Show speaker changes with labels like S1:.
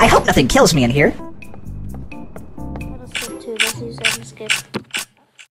S1: I hope nothing kills me in here.